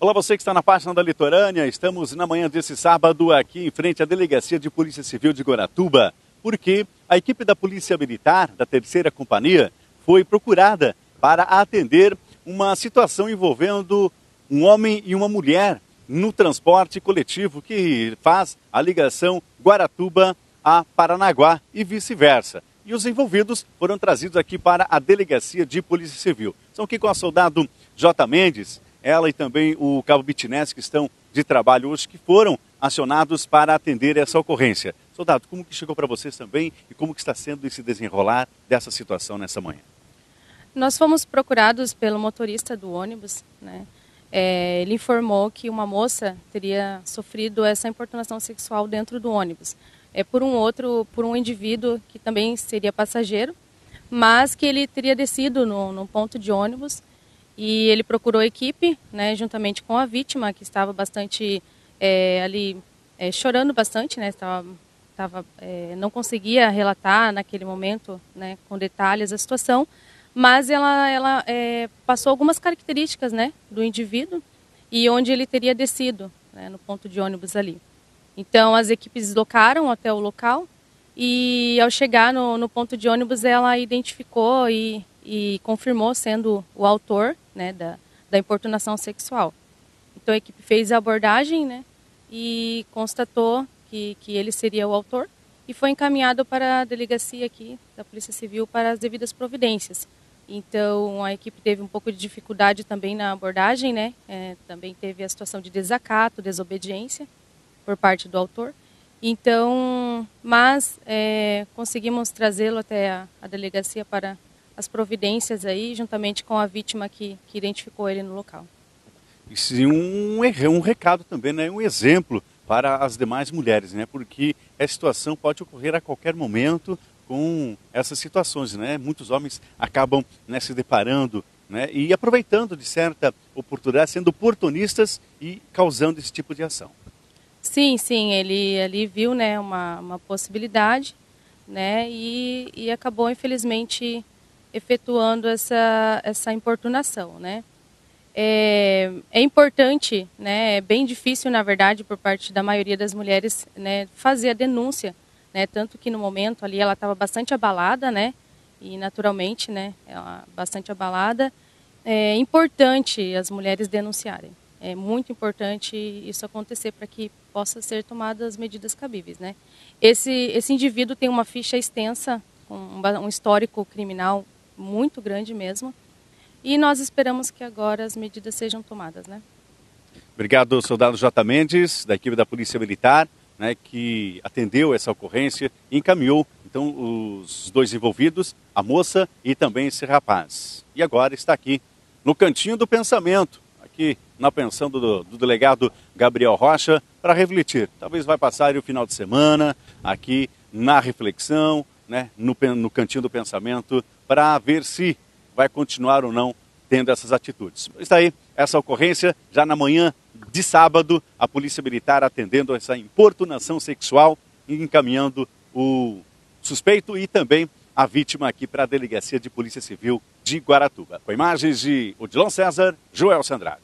Olá, você que está na página da Litorânea. Estamos na manhã desse sábado aqui em frente à Delegacia de Polícia Civil de Guaratuba, porque a equipe da Polícia Militar, da Terceira Companhia, foi procurada para atender uma situação envolvendo um homem e uma mulher no transporte coletivo que faz a ligação Guaratuba a Paranaguá e vice-versa. E os envolvidos foram trazidos aqui para a Delegacia de Polícia Civil. São aqui com a soldado J. Mendes, ela e também o Cabo Bitinés, que estão de trabalho hoje, que foram acionados para atender essa ocorrência. Soldado, como que chegou para vocês também e como que está sendo esse desenrolar dessa situação nessa manhã? Nós fomos procurados pelo motorista do ônibus, né? É, ele informou que uma moça teria sofrido essa importunação sexual dentro do ônibus, é por um outro, por um indivíduo que também seria passageiro, mas que ele teria descido no, no ponto de ônibus e ele procurou a equipe, né, juntamente com a vítima, que estava bastante é, ali é, chorando bastante, né, estava, estava, é, não conseguia relatar naquele momento, né, com detalhes a situação, mas ela, ela é, passou algumas características, né, do indivíduo e onde ele teria descido, né, no ponto de ônibus ali. Então as equipes deslocaram até o local e ao chegar no, no ponto de ônibus ela identificou e, e confirmou sendo o autor né, da, da importunação sexual. Então a equipe fez a abordagem né, e constatou que, que ele seria o autor e foi encaminhado para a delegacia aqui da Polícia Civil para as devidas providências. Então a equipe teve um pouco de dificuldade também na abordagem, né? É, também teve a situação de desacato, desobediência por parte do autor. Então, mas é, conseguimos trazê-lo até a, a delegacia para as providências aí, juntamente com a vítima que, que identificou ele no local. E um, um recado também, né? um exemplo para as demais mulheres, né? porque essa situação pode ocorrer a qualquer momento com essas situações. Né? Muitos homens acabam né, se deparando né, e aproveitando de certa oportunidade, sendo oportunistas e causando esse tipo de ação. Sim, sim, ele, ele viu né, uma, uma possibilidade né, e, e acabou, infelizmente, efetuando essa, essa importunação, né? É, é, importante, né, é bem difícil, na verdade, por parte da maioria das mulheres, né, fazer a denúncia, né, tanto que no momento ali ela estava bastante abalada, né, e naturalmente, né, ela bastante abalada. É importante as mulheres denunciarem. É muito importante isso acontecer para que possa ser tomadas as medidas cabíveis, né. Esse esse indivíduo tem uma ficha extensa, um, um histórico criminal muito grande mesmo. E nós esperamos que agora as medidas sejam tomadas, né? Obrigado, soldado J. Mendes, da equipe da Polícia Militar, né, que atendeu essa ocorrência e encaminhou, então, os dois envolvidos, a moça e também esse rapaz. E agora está aqui, no cantinho do pensamento, aqui na pensão do, do delegado Gabriel Rocha, para refletir. Talvez vai passar o final de semana aqui na reflexão, né, no, no cantinho do pensamento, para ver se vai continuar ou não tendo essas atitudes. Está aí essa ocorrência, já na manhã de sábado, a Polícia Militar atendendo essa importunação sexual e encaminhando o suspeito e também a vítima aqui para a Delegacia de Polícia Civil de Guaratuba. Com imagens de Odilon César, Joel Sandrade.